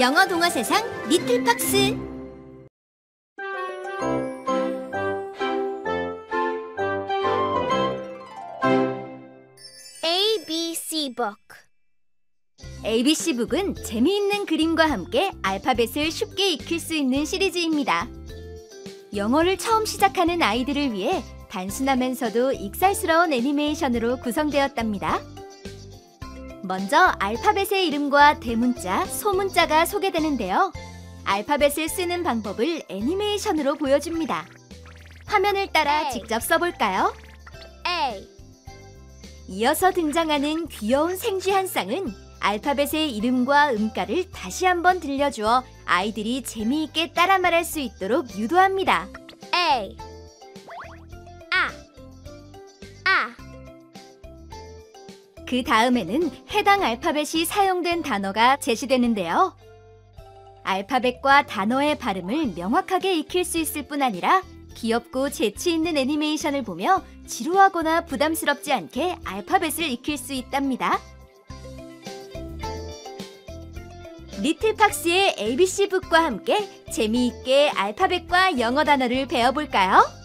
영어 동화 세상 리틀박스 ABC book. ABC북은 재미있는 그림과 함께 알파벳을 쉽게 익힐 수 있는 시리즈입니다. 영어를 처음 시작하는 아이들을 위해 단순하면서도 익살스러운 애니메이션으로 구성되었답니다. 먼저 알파벳의 이름과 대문자, 소문자가 소개되는데요. 알파벳을 쓰는 방법을 애니메이션으로 보여줍니다. 화면을 따라 A. 직접 써볼까요? A. 이어서 등장하는 귀여운 생쥐 한 쌍은 알파벳의 이름과 음가를 다시 한번 들려주어 아이들이 재미있게 따라 말할 수 있도록 유도합니다. A. 그 다음에는 해당 알파벳이 사용된 단어가 제시되는데요. 알파벳과 단어의 발음을 명확하게 익힐 수 있을 뿐 아니라 귀엽고 재치 있는 애니메이션을 보며 지루하거나 부담스럽지 않게 알파벳을 익힐 수 있답니다. 리틀팍스의 ABC북과 함께 재미있게 알파벳과 영어 단어를 배워볼까요?